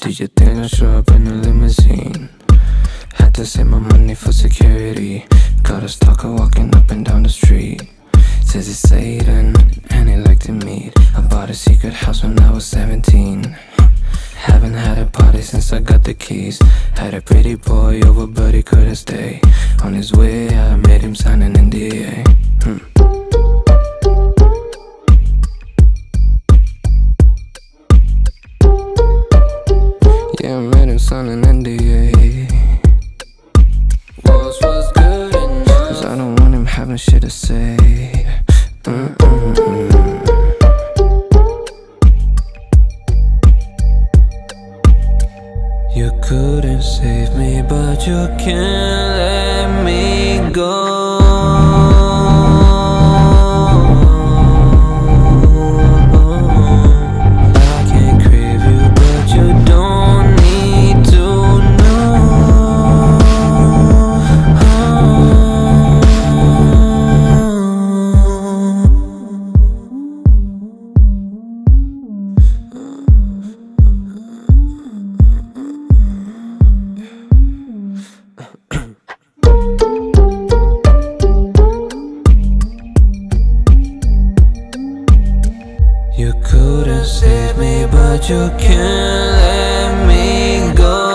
Did you think I'd show up in a limousine? Had to save my money for security. Got a stalker walking up and down the street. Says it's Satan, and he liked to meet. I bought a secret house when I was 17. Haven't had a party since I got the keys. Had a pretty boy over, but he couldn't stay. On his way, I made him sign an NDA. Hmm. I made him sign an NDA. Was was good enough. Cause I don't want him having shit to say. You couldn't save me, but you can't let me go. You couldn't save me, but you can't let me go.